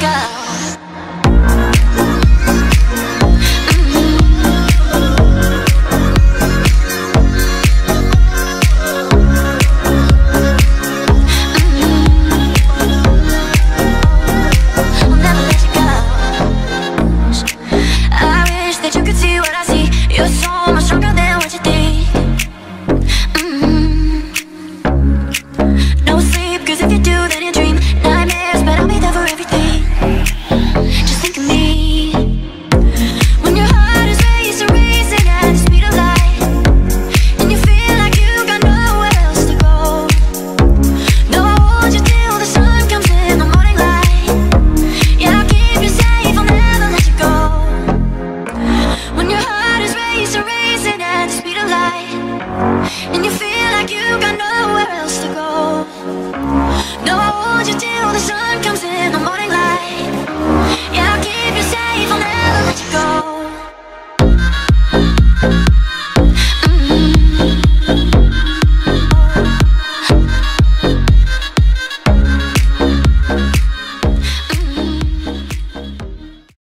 girl. And you feel like you got nowhere else to go. No, I hold you till the sun comes in the morning light. Yeah, I'll keep you safe, I'll never let you go.